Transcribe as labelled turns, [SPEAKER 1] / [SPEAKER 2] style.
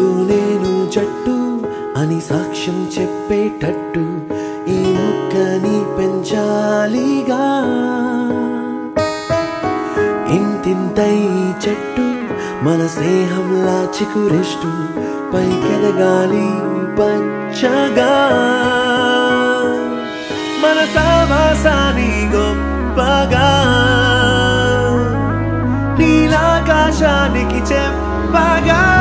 [SPEAKER 1] నువ్వు నేను జట్టు అని సాక్ష్యం చెప్పేటట్టు ఈ మొక్కని పెంచాలిగా. ఇంతింతై చెట్టు మన స్నేహంలా చికురెస్టు పైకెదగాలి పచ్చగా. మన సావాసాని గొప్పగా. నీలాకాశానికి చెప్పగా.